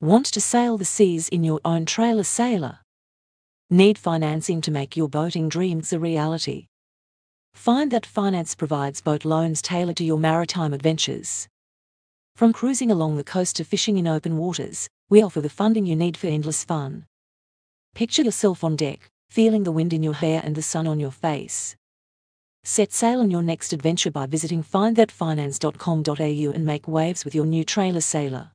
Want to sail the seas in your own trailer sailor? Need financing to make your boating dreams a reality? Find that Finance provides boat loans tailored to your maritime adventures. From cruising along the coast to fishing in open waters, we offer the funding you need for endless fun. Picture yourself on deck, feeling the wind in your hair and the sun on your face. Set sail on your next adventure by visiting findthatfinance.com.au and make waves with your new trailer sailor.